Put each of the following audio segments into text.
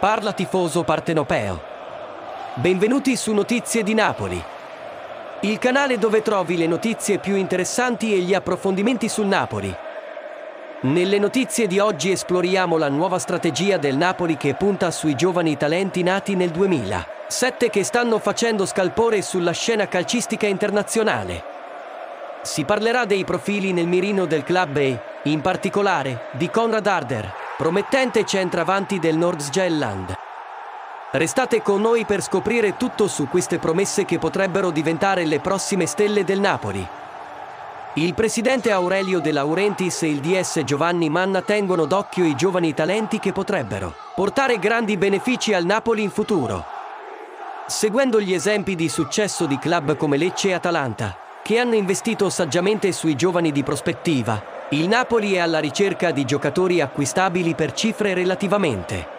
Parla tifoso partenopeo. Benvenuti su Notizie di Napoli. Il canale dove trovi le notizie più interessanti e gli approfondimenti sul Napoli. Nelle notizie di oggi esploriamo la nuova strategia del Napoli che punta sui giovani talenti nati nel 2000, sette che stanno facendo scalpore sulla scena calcistica internazionale. Si parlerà dei profili nel mirino del club e, in particolare, di Konrad Arder, promettente centravanti del Nordsjælland. Restate con noi per scoprire tutto su queste promesse che potrebbero diventare le prossime stelle del Napoli. Il presidente Aurelio De Laurentiis e il DS Giovanni Manna tengono d'occhio i giovani talenti che potrebbero portare grandi benefici al Napoli in futuro. Seguendo gli esempi di successo di club come Lecce e Atalanta, che hanno investito saggiamente sui giovani di prospettiva, il Napoli è alla ricerca di giocatori acquistabili per cifre relativamente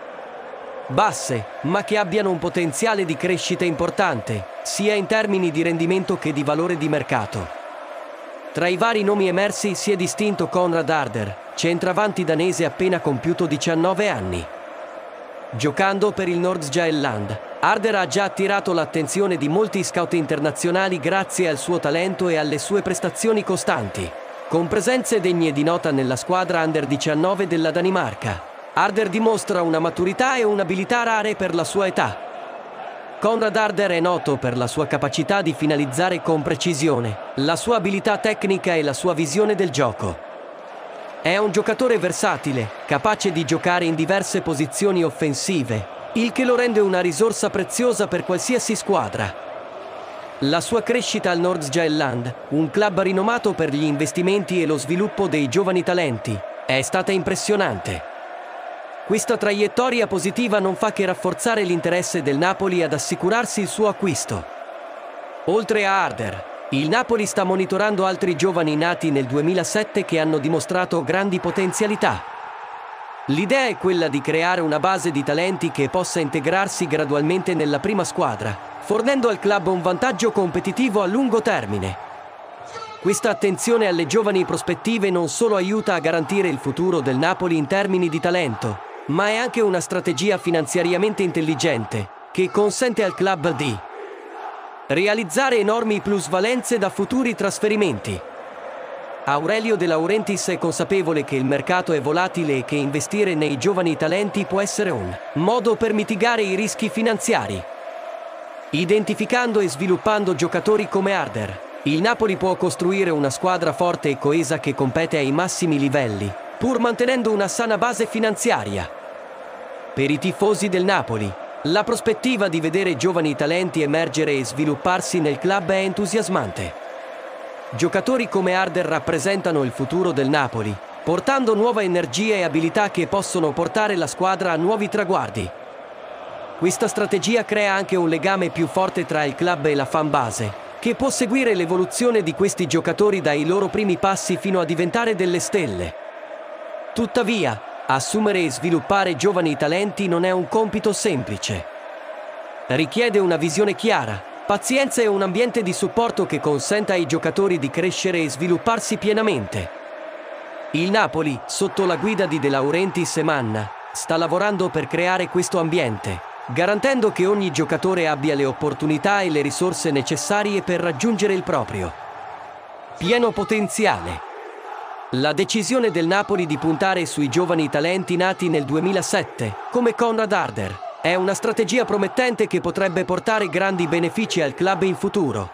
basse, ma che abbiano un potenziale di crescita importante, sia in termini di rendimento che di valore di mercato. Tra i vari nomi emersi si è distinto Konrad Arder, centravanti danese appena compiuto 19 anni. Giocando per il Nordsjælland, Arder ha già attirato l'attenzione di molti scout internazionali grazie al suo talento e alle sue prestazioni costanti con presenze degne di nota nella squadra under 19 della Danimarca. Arder dimostra una maturità e un'abilità rare per la sua età. Conrad Arder è noto per la sua capacità di finalizzare con precisione, la sua abilità tecnica e la sua visione del gioco. È un giocatore versatile, capace di giocare in diverse posizioni offensive, il che lo rende una risorsa preziosa per qualsiasi squadra. La sua crescita al Nordsjælland, un club rinomato per gli investimenti e lo sviluppo dei giovani talenti, è stata impressionante. Questa traiettoria positiva non fa che rafforzare l'interesse del Napoli ad assicurarsi il suo acquisto. Oltre a Arder, il Napoli sta monitorando altri giovani nati nel 2007 che hanno dimostrato grandi potenzialità. L'idea è quella di creare una base di talenti che possa integrarsi gradualmente nella prima squadra fornendo al club un vantaggio competitivo a lungo termine. Questa attenzione alle giovani prospettive non solo aiuta a garantire il futuro del Napoli in termini di talento, ma è anche una strategia finanziariamente intelligente che consente al club di realizzare enormi plusvalenze da futuri trasferimenti. Aurelio De Laurentiis è consapevole che il mercato è volatile e che investire nei giovani talenti può essere un modo per mitigare i rischi finanziari. Identificando e sviluppando giocatori come Arder, il Napoli può costruire una squadra forte e coesa che compete ai massimi livelli, pur mantenendo una sana base finanziaria. Per i tifosi del Napoli, la prospettiva di vedere giovani talenti emergere e svilupparsi nel club è entusiasmante. Giocatori come Arder rappresentano il futuro del Napoli, portando nuova energia e abilità che possono portare la squadra a nuovi traguardi. Questa strategia crea anche un legame più forte tra il club e la fan base, che può seguire l'evoluzione di questi giocatori dai loro primi passi fino a diventare delle stelle. Tuttavia, assumere e sviluppare giovani talenti non è un compito semplice. Richiede una visione chiara, pazienza e un ambiente di supporto che consenta ai giocatori di crescere e svilupparsi pienamente. Il Napoli, sotto la guida di De Laurentiis e Manna, sta lavorando per creare questo ambiente garantendo che ogni giocatore abbia le opportunità e le risorse necessarie per raggiungere il proprio pieno potenziale. La decisione del Napoli di puntare sui giovani talenti nati nel 2007, come Conrad Arder, è una strategia promettente che potrebbe portare grandi benefici al club in futuro.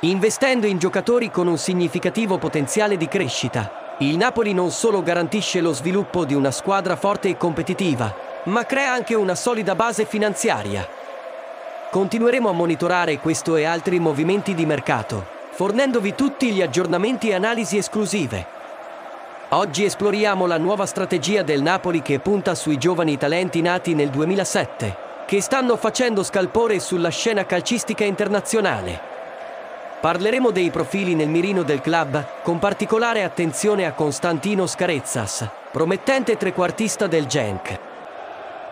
Investendo in giocatori con un significativo potenziale di crescita, il Napoli non solo garantisce lo sviluppo di una squadra forte e competitiva, ma crea anche una solida base finanziaria. Continueremo a monitorare questo e altri movimenti di mercato, fornendovi tutti gli aggiornamenti e analisi esclusive. Oggi esploriamo la nuova strategia del Napoli che punta sui giovani talenti nati nel 2007, che stanno facendo scalpore sulla scena calcistica internazionale. Parleremo dei profili nel mirino del club, con particolare attenzione a Constantino Scarezzas, promettente trequartista del Genk.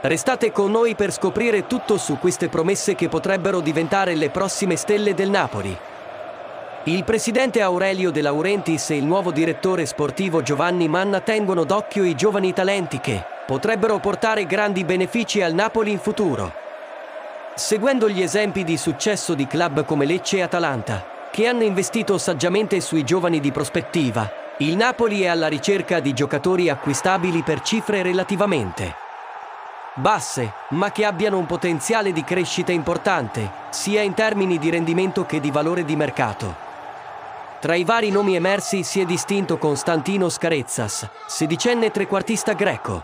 Restate con noi per scoprire tutto su queste promesse che potrebbero diventare le prossime stelle del Napoli. Il presidente Aurelio De Laurentiis e il nuovo direttore sportivo Giovanni Manna tengono d'occhio i giovani talenti che potrebbero portare grandi benefici al Napoli in futuro. Seguendo gli esempi di successo di club come Lecce e Atalanta, che hanno investito saggiamente sui giovani di prospettiva, il Napoli è alla ricerca di giocatori acquistabili per cifre relativamente basse, ma che abbiano un potenziale di crescita importante, sia in termini di rendimento che di valore di mercato. Tra i vari nomi emersi si è distinto Constantino Scarezzas, sedicenne trequartista greco.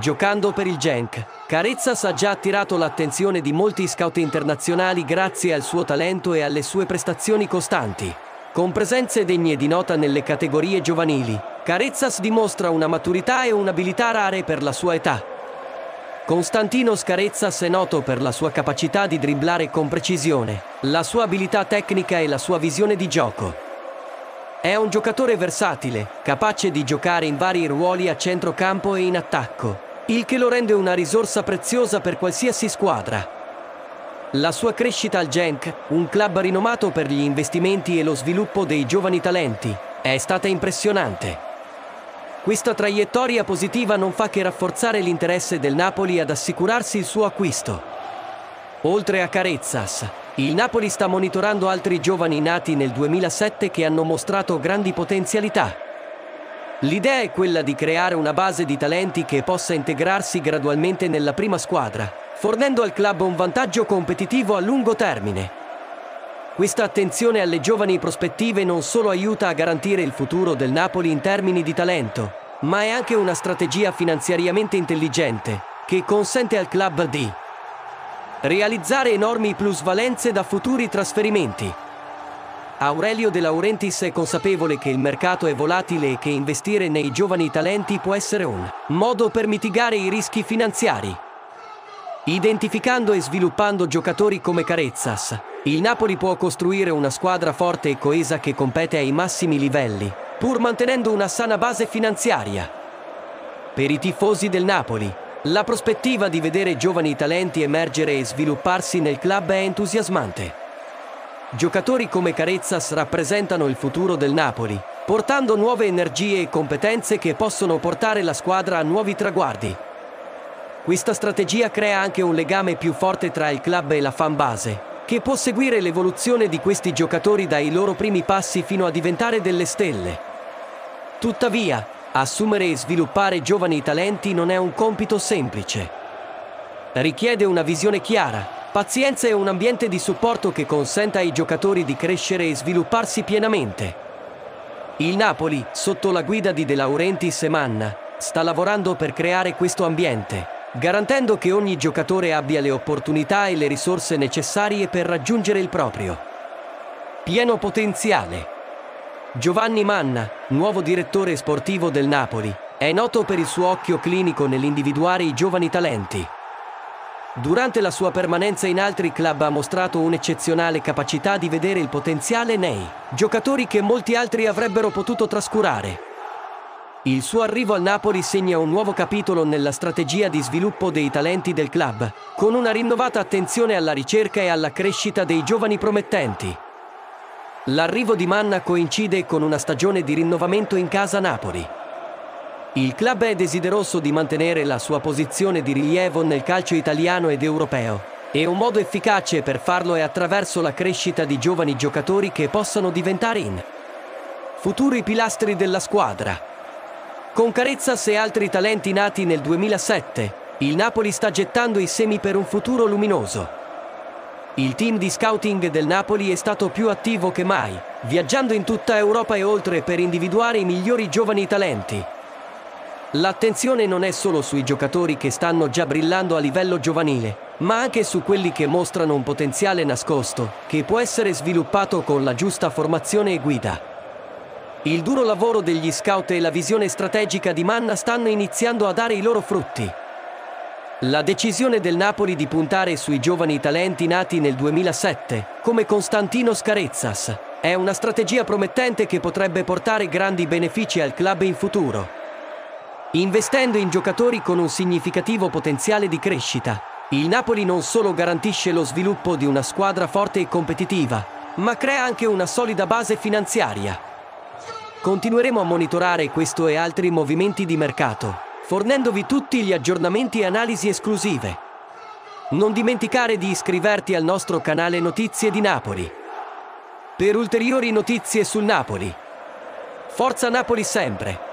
Giocando per il Genk, Carezzas ha già attirato l'attenzione di molti scout internazionali grazie al suo talento e alle sue prestazioni costanti. Con presenze degne di nota nelle categorie giovanili, Carezzas dimostra una maturità e un'abilità rare per la sua età. Constantino Scarezzas è noto per la sua capacità di dribblare con precisione, la sua abilità tecnica e la sua visione di gioco. È un giocatore versatile, capace di giocare in vari ruoli a centrocampo e in attacco, il che lo rende una risorsa preziosa per qualsiasi squadra. La sua crescita al Genk, un club rinomato per gli investimenti e lo sviluppo dei giovani talenti, è stata impressionante. Questa traiettoria positiva non fa che rafforzare l'interesse del Napoli ad assicurarsi il suo acquisto. Oltre a Carezzas, il Napoli sta monitorando altri giovani nati nel 2007 che hanno mostrato grandi potenzialità. L'idea è quella di creare una base di talenti che possa integrarsi gradualmente nella prima squadra, fornendo al club un vantaggio competitivo a lungo termine. Questa attenzione alle giovani prospettive non solo aiuta a garantire il futuro del Napoli in termini di talento, ma è anche una strategia finanziariamente intelligente che consente al club di realizzare enormi plusvalenze da futuri trasferimenti. Aurelio De Laurentiis è consapevole che il mercato è volatile e che investire nei giovani talenti può essere un modo per mitigare i rischi finanziari. Identificando e sviluppando giocatori come Carezzas, il Napoli può costruire una squadra forte e coesa che compete ai massimi livelli, pur mantenendo una sana base finanziaria. Per i tifosi del Napoli, la prospettiva di vedere giovani talenti emergere e svilupparsi nel club è entusiasmante. Giocatori come Carezzas rappresentano il futuro del Napoli, portando nuove energie e competenze che possono portare la squadra a nuovi traguardi. Questa strategia crea anche un legame più forte tra il club e la fan base, che può seguire l'evoluzione di questi giocatori dai loro primi passi fino a diventare delle stelle. Tuttavia, assumere e sviluppare giovani talenti non è un compito semplice. Richiede una visione chiara, pazienza e un ambiente di supporto che consenta ai giocatori di crescere e svilupparsi pienamente. Il Napoli, sotto la guida di De Laurentiis e Manna, sta lavorando per creare questo ambiente garantendo che ogni giocatore abbia le opportunità e le risorse necessarie per raggiungere il proprio pieno potenziale. Giovanni Manna, nuovo direttore sportivo del Napoli, è noto per il suo occhio clinico nell'individuare i giovani talenti. Durante la sua permanenza in altri club ha mostrato un'eccezionale capacità di vedere il potenziale nei giocatori che molti altri avrebbero potuto trascurare. Il suo arrivo al Napoli segna un nuovo capitolo nella strategia di sviluppo dei talenti del club, con una rinnovata attenzione alla ricerca e alla crescita dei giovani promettenti. L'arrivo di Manna coincide con una stagione di rinnovamento in casa Napoli. Il club è desideroso di mantenere la sua posizione di rilievo nel calcio italiano ed europeo e un modo efficace per farlo è attraverso la crescita di giovani giocatori che possano diventare in futuri pilastri della squadra. Con Carezzas e altri talenti nati nel 2007, il Napoli sta gettando i semi per un futuro luminoso. Il team di scouting del Napoli è stato più attivo che mai, viaggiando in tutta Europa e oltre per individuare i migliori giovani talenti. L'attenzione non è solo sui giocatori che stanno già brillando a livello giovanile, ma anche su quelli che mostrano un potenziale nascosto, che può essere sviluppato con la giusta formazione e guida. Il duro lavoro degli scout e la visione strategica di Manna stanno iniziando a dare i loro frutti. La decisione del Napoli di puntare sui giovani talenti nati nel 2007, come Constantino Scarezzas, è una strategia promettente che potrebbe portare grandi benefici al club in futuro. Investendo in giocatori con un significativo potenziale di crescita, il Napoli non solo garantisce lo sviluppo di una squadra forte e competitiva, ma crea anche una solida base finanziaria. Continueremo a monitorare questo e altri movimenti di mercato, fornendovi tutti gli aggiornamenti e analisi esclusive. Non dimenticare di iscriverti al nostro canale Notizie di Napoli. Per ulteriori notizie sul Napoli. Forza Napoli sempre!